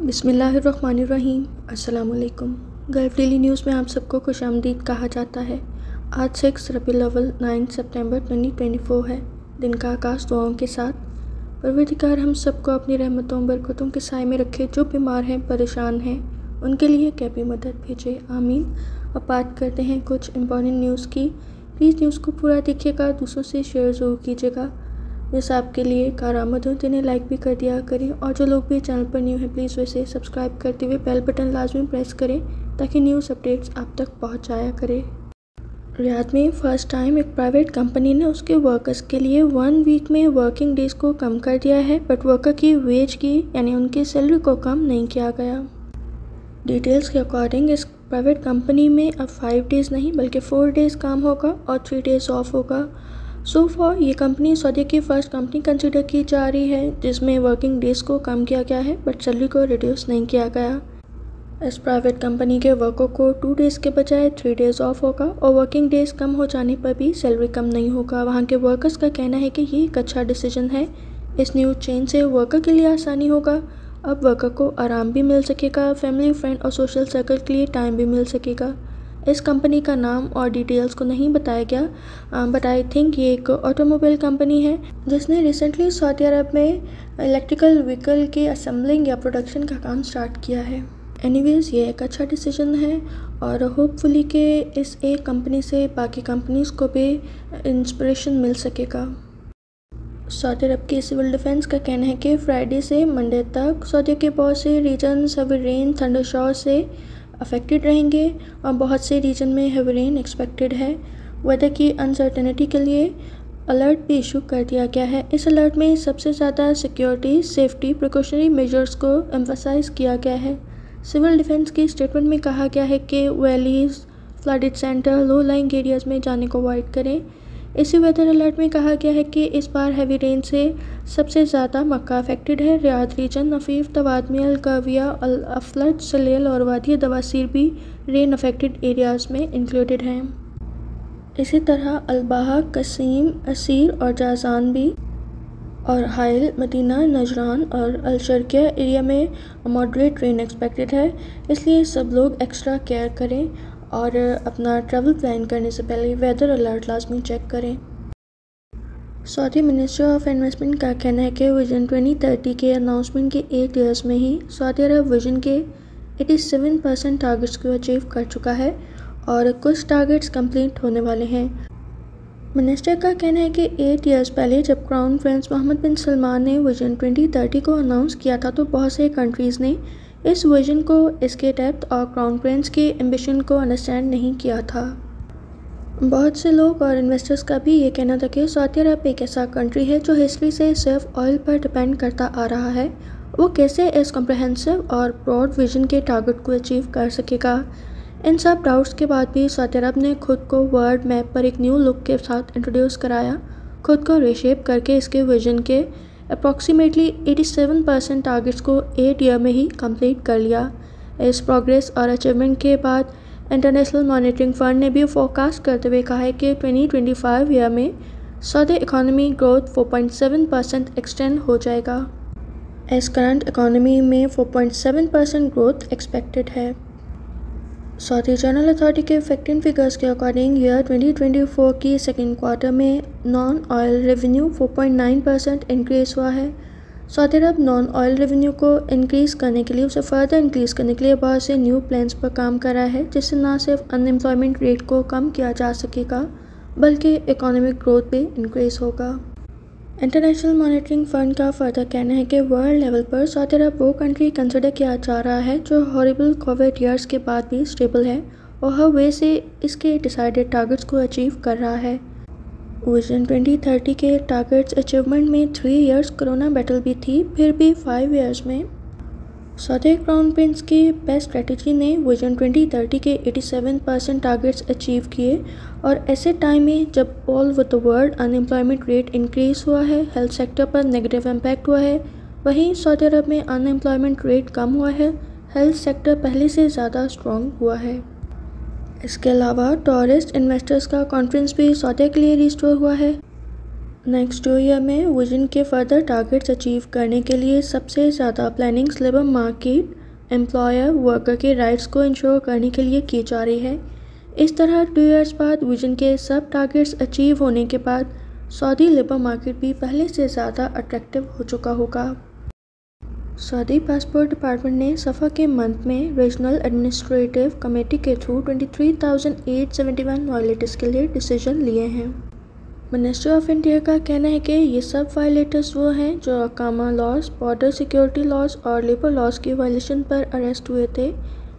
बिसमीम असलकुम gulf daily news में आप सबको खुश आमदीद कहा जाता है। आज सिक्स रबी अव्वल, नाइन सितंबर 2024 है। दिन का आकाश दुआओं के साथ। परवरदिगार, हम सबको अपनी रहमतों, बरकतों के साय में रखे। जो बीमार हैं, परेशान हैं, उनके लिए कैबी मदद भेजे। आमीन। अब बात करते हैं कुछ इंपॉर्टेंट न्यूज़ की। प्लीज़ न्यूज़ को पूरा देखिएगा, दूसरों से शेयर ज़रूर कीजिएगा। जैसे आपके लिए कारामद हो तो इन्हें लाइक भी कर दिया करें। और जो लोग भी चैनल पर न्यू हैं प्लीज़ वैसे सब्सक्राइब करते हुए बेल बटन लाजमी प्रेस करें, ताकि न्यूज़ अपडेट्स आप तक पहुँचाया करें। रियाद में फ़र्स्ट टाइम एक प्राइवेट कंपनी ने उसके वर्कर्स के लिए वन वीक में वर्किंग डेज़ को कम कर दिया है बट वर्कर की वेज की, यानी उनकी सैलरी को कम नहीं किया गया। डिटेल्स के अकॉर्डिंग इस प्राइवेट कंपनी में अब फाइव डेज़ नहीं, बल्कि फ़ोर डेज़ काम होगा और थ्री डेज़ ऑफ़ होगा। सो फॉर ये कंपनी सऊदी की फ़र्स्ट कंपनी कंसिडर की जा रही है, जिसमें वर्किंग डेज़ को कम किया गया है बट सैलरी को रिड्यूस नहीं किया गया। इस प्राइवेट कंपनी के वर्कर को टू डेज़ के बजाय थ्री डेज़ ऑफ़ होगा, और वर्किंग डेज़ कम हो जाने पर भी सैलरी कम नहीं होगा। वहाँ के वर्कर्स का कहना है कि ये एक अच्छा डिसीज़न है। इस न्यू चेंज से वर्कर के लिए आसानी होगा। अब वर्कर को आराम भी मिल सकेगा फैमिली फ्रेंड और सोशल सर्कल के लिए टाइम भी मिल सकेगा। इस कंपनी का नाम और डिटेल्स को नहीं बताया गया। बट आई थिंक ये एक ऑटोमोबाइल कंपनी है, जिसने रिसेंटली सऊदी अरब में इलेक्ट्रिकल व्हीकल के असम्बलिंग या प्रोडक्शन का काम स्टार्ट किया है। एनीवेज ये एक अच्छा डिसीज़न है और होपफुली के इस एक कंपनी से बाकी कंपनीज़ को भी इंस्पिरेशन मिल सकेगा। सऊदी अरब के सिविल डिफेंस का कहना है कि फ्राइडे से मंडे तक सऊदी के बहुत से रीजन सभी रेन थंडर से अफेक्टेड रहेंगे और बहुत से रीजन में हेवी रेन एक्सपेक्टेड है। वेदर की अनसर्टेनिटी के लिए अलर्ट भी इशू कर दिया गया है। इस अलर्ट में सबसे ज़्यादा सिक्योरिटी सेफ्टी प्रिकॉशनरी मेजर्स को एम्फोसाइज किया गया है। सिविल डिफेंस की स्टेटमेंट में कहा गया है कि valleys flooded centre low lying areas में जाने को अवॉइड करें। इसी वेदर अलर्ट में कहा गया है कि इस बार हैवी रेन से सबसे ज़्यादा मक्का अफेक्टेड है। रियाद रीजन नफ़ीफ तवादमी अलकाविया अफलज, सलेल और वादी दवासीर भी रेन अफेक्टेड एरियाज़ में इंक्लूडेड हैं। इसी तरह अलबाहा, कसीम, असीर और जाजान भी और हाइल मदीना, नजरान और अलशरकिया एरिया में मॉडरेट रेन एक्सपेक्टेड है। इसलिए सब लोग एक्स्ट्रा केयर करें और अपना ट्रैवल प्लान करने से पहले वेदर अलर्ट लाजमी चेक करें। सऊदी मिनिस्ट्री ऑफ़ इन्वेस्टमेंट का कहना है कि विजन 2030 के अनाउंसमेंट के एट ईयर्स में ही सऊदी अरब विजन के 87 परसेंट टारगेट्स को अचीव कर चुका है और कुछ टारगेट्स कंप्लीट होने वाले हैं। मिनिस्टर का कहना है कि एट ईयर्स पहले जब crown prince Mohammed bin Salman ने विजन 2030 को अनाउंस किया था तो बहुत से कंट्रीज़ ने इस विजन को इसके डेप्थ और क्राउन प्रिंस की एम्बिशन को अंडरस्टैंड नहीं किया था। बहुत से लोग और इन्वेस्टर्स का भी ये कहना था कि सऊदी अरब एक ऐसा कंट्री है जो हिस्ट्री से सिर्फ़ ऑयल पर डिपेंड करता आ रहा है। वो कैसे इस कॉम्प्रहेंसिव और ब्रॉड विजन के टारगेट को अचीव कर सकेगा? इन सब डाउट्स के बाद भी सऊदी अरब ने खुद को वर्ल्ड मैप पर एक न्यू लुक के साथ इंट्रोड्यूस कराया। खुद को रिशेप करके इसके विजन के अप्रॉक्सीमेटली 87 परसेंट टारगेट्स को एट ईयर में ही कंप्लीट कर लिया। इस प्रोग्रेस और अचीवमेंट के बाद इंटरनेशनल मॉनिटरिंग फंड ने भी फोरकास्ट करते हुए कहा है कि 2025 ईयर में Saudi economy growth 4.7 percent extend हो जाएगा। इस करंट इकोनॉमी में 4.7 परसेंट ग्रोथ एक्सपेक्टेड है। सऊदी जर्नल अथॉरिटी के फैक्टिन फिगर्स के अकॉर्डिंग ईयर 2024 की सेकेंड क्वार्टर में non oil revenue 4.9 percent increase हुआ है। Saudi Arab non oil revenue को इंक्रीज़ करने के लिए, उसे फर्दर इंक्रीज़ करने के लिए बहुत से न्यू प्लान्स पर काम कर रहा है, जिससे न सिर्फ़ अनएम्प्लॉयमेंट रेट को कम किया जा सकेगा, बल्कि इकोनॉमिक ग्रोथ भी इंक्रीज़ होगा। इंटरनेशनल मॉनिटरिंग फ़ंड का फर्दर कहना है कि वर्ल्ड लेवल पर सऊदी अरब वो कंट्री कंसिडर किया जा रहा है जो हॉरिबल कोविड ईयर्स के बाद भी स्टेबल है और हर वे से इसके डिसाइडेड टारगेट्स को अचीव कर रहा है। विजन 2030 के टारगेट्स अचीवमेंट में थ्री ईयर्स कोरोना बैटल भी थी, फिर भी फाइव ईयर्स में सऊदी क्राउन प्रिंस की बेस्ट स्ट्रेटजी ने विजन 2030 के 87 परसेंट टारगेट्स अचीव किए और ऐसे टाइम में जब all over the world unemployment rate increase हुआ है हेल्थ सेक्टर पर नेगेटिव इम्पैक्ट हुआ है, वहीं सऊदी अरब में अनएम्प्लॉयमेंट रेट कम हुआ है हेल्थ सेक्टर पहले से ज़्यादा स्ट्रॉन्ग हुआ है। इसके अलावा टूरिस्ट इन्वेस्टर्स का कॉन्फिडेंस भी सऊदी के लिए रिस्टोर हुआ है। नेक्स्ट टू ईयर में विजन के फर्दर टारगेट्स अचीव करने के लिए सबसे ज़्यादा plannings labour market employer worker के राइट्स को इंश्योर करने के लिए की जा रही है। इस तरह टू ईयर्स बाद विजन के सब टारगेट्स अचीव होने के बाद सऊदी लेबर मार्केट भी पहले से ज़्यादा अट्रैक्टिव हो चुका होगा। सऊदी पासपोर्ट डिपार्टमेंट ने सफ़ा के मंथ में रीजनल एडमिनिस्ट्रेटिव कमेटी के थ्रू 23,871 वायलेटर्स के लिए डिसीज़न लिए हैं। मिनिस्ट्री ऑफ़ इंडिया का कहना है कि ये सब वायलेटर्स वो हैं जो अकामा लॉज बॉर्डर सिक्योरिटी लॉज और लेबर लॉज की वायलेशन पर अरेस्ट हुए थे।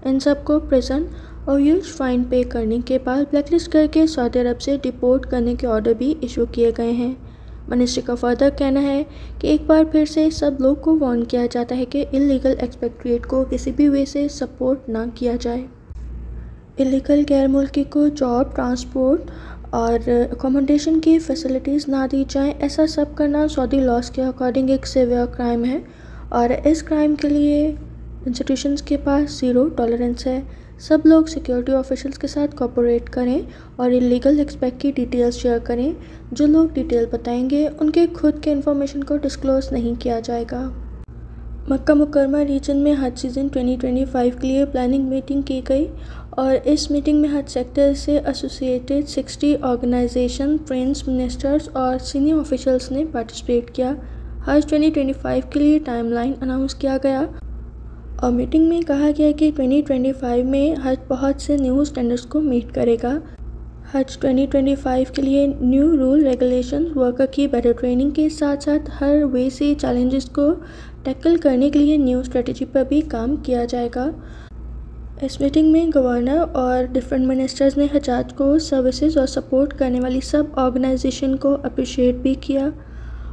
इन सबको प्रिजन और यूज़ फाइन पे करने के बाद ब्लैकलिस्ट करके सऊदी अरब से डिपोर्ट करने के ऑर्डर भी इशू किए गए हैं। मिनिस्ट्री का फर्दर कहना है कि एक बार फिर से सब लोग को वार्न किया जाता है कि इलीगल एक्सपेक्ट्रेट को किसी भी वे से सपोर्ट ना किया जाए। इलीगल गैर मुल्की को जॉब ट्रांसपोर्ट और अकोमोडेशन की फैसिलिटीज़ ना दी जाएँ, ऐसा सब करना सऊदी लॉस के अकॉर्डिंग एक सेवियर क्राइम है। और इस क्राइम के लिए इंस्टीट्यूशंस के पास ज़ीरो टॉलरेंस है। सब लोग सिक्योरिटी ऑफिशल्स के साथ कॉपोरेट करें और इलीगल एक्सपेक्ट की डिटेल्स शेयर करें। जो लोग डिटेल बताएँगे, उनके खुद के इन्फॉर्मेशन को डिस्क्लोज नहीं किया जाएगा। मक्का मुकरमा रीजन में हज सीज़न 2025 के लिए प्लानिंग मीटिंग की गई और इस मीटिंग में हज सेक्टर से एसोसिएटेड 60 ऑर्गेनाइजेशन फ्रेंड्स मिनिस्टर्स और सीनियर ऑफिशियल्स ने पार्टिसिपेट किया। हज 2025 के लिए टाइमलाइन अनाउंस किया गया। और मीटिंग में कहा गया कि 2025 में हज बहुत से न्यू स्टैंडर्ड्स को मीट करेगा। हज 2025 के लिए न्यू रूल, रेगुलेशन, वर्कर की बेटर ट्रेनिंग के साथ साथ हर वे से चैलेंजेस को टैकल करने के लिए न्यू स्ट्रेटजी पर भी काम किया जाएगा। इस मीटिंग में गवर्नर और डिफरेंट मिनिस्टर्स ने हजाज को सर्विसेज़ और सपोर्ट करने वाली सब ऑर्गेनाइजेशन को अप्रिशिएट भी किया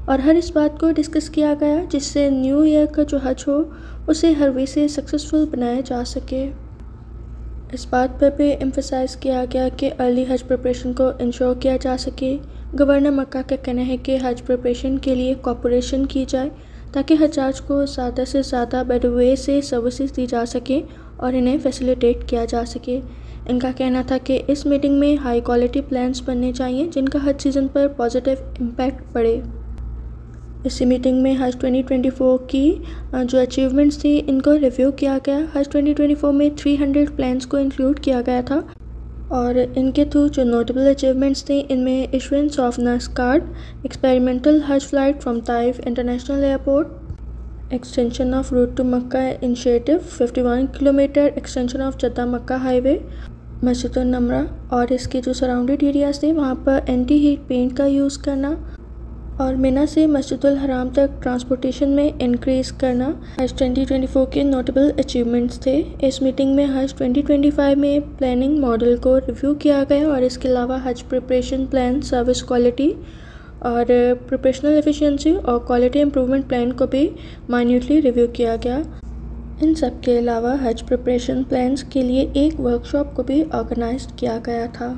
और हर इस बात को डिस्कस किया गया जिससे न्यू ईयर का जो हज हो, उसे हर वे से सक्सेसफुल बनाया जा सके। इस बात पर भी एम्फोसाइज किया गया कि अर्ली हज प्रिपरेशन को इंश्योर किया जा सके। गवर्नर मक्का का कहना है कि हज प्रिपरेशन के लिए कॉपोरेशन की जाए ताकि हजाज को ज़्यादा से ज़्यादा बेटर वे से सर्विसेज़ दी जा सके और इन्हें फैसिलिटेट किया जा सके। इनका कहना था कि इस मीटिंग में हाई क्वालिटी प्लान्स बनने चाहिए, जिनका हर सीज़न पर पॉजिटिव इम्पैक्ट पड़े। इसी मीटिंग में हज 2024 की जो अचीवमेंट्स थी, इनको रिव्यू किया गया। हज 2024 में 300 प्लान्स को इंक्लूड किया गया था। और इनके थ्रू जो नोटेबल अचीवमेंट्स थी, इनमें issuance of nurse card experimental हज flight from Taif international airport extension of route to Makkah initiative 51 kilometre extension of Jeddah Makkah highway मस्जिद नमरा और इसके जो सराउंडेड एरियाज़ थे, वहाँ पर एंटी हीट पेंट का यूज़ करना और मिना से मस्जिदुल हराम तक ट्रांसपोर्टेशन में इंक्रीज़ करना, हज 2024 के नोटेबल अचीवमेंट्स थे। इस मीटिंग में हज 2025 में प्लानिंग मॉडल को रिव्यू किया गया और इसके अलावा हज प्रिपरेशन प्लान सर्विस क्वालिटी और प्रोफेशनल एफिशिएंसी और क्वालिटी इम्प्रूवमेंट प्लान को भी माइन्यूटली रिव्यू किया गया। इन सब के अलावा हज प्रिपरेशन प्लान्स के लिए एक वर्कशॉप को भी ऑर्गेनाइज किया गया था।